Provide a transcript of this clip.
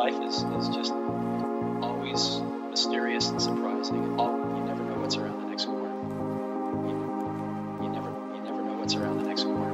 life is, is just always mysterious and surprising. All, you never know what's around the next corner. You, you never you never know what's around the next corner.